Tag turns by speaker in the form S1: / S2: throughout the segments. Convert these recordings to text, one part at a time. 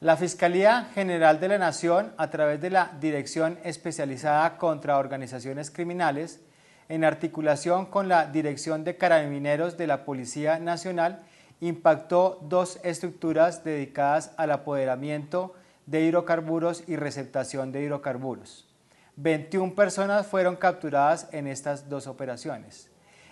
S1: La Fiscalía General de la Nación, a través de la Dirección Especializada contra Organizaciones Criminales, en articulación con la Dirección de Carabineros de la Policía Nacional, impactó dos estructuras dedicadas al apoderamiento de hidrocarburos y receptación de hidrocarburos. 21 personas fueron capturadas en estas dos operaciones.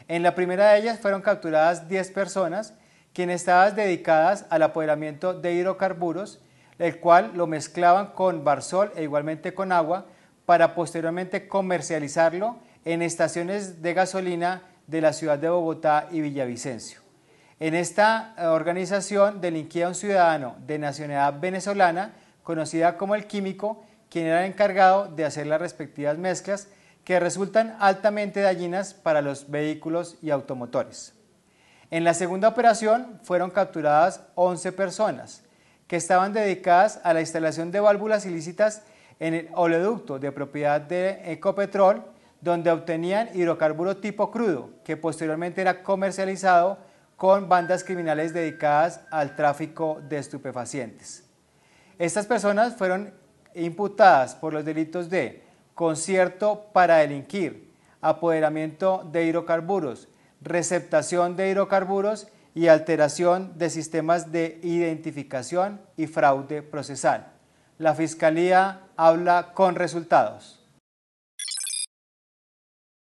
S1: En la primera de ellas fueron capturadas 10 personas, quienes estaban dedicadas al apoderamiento de hidrocarburos el cual lo mezclaban con barsol e igualmente con agua para posteriormente comercializarlo en estaciones de gasolina de la ciudad de Bogotá y Villavicencio. En esta eh, organización delinquía un ciudadano de nacionalidad venezolana, conocida como el químico, quien era encargado de hacer las respectivas mezclas que resultan altamente dañinas para los vehículos y automotores. En la segunda operación fueron capturadas 11 personas, que estaban dedicadas a la instalación de válvulas ilícitas en el oleoducto de propiedad de Ecopetrol, donde obtenían hidrocarburo tipo crudo, que posteriormente era comercializado con bandas criminales dedicadas al tráfico de estupefacientes. Estas personas fueron imputadas por los delitos de concierto para delinquir, apoderamiento de hidrocarburos, receptación de hidrocarburos y alteración de sistemas de identificación y fraude procesal. La Fiscalía habla con resultados.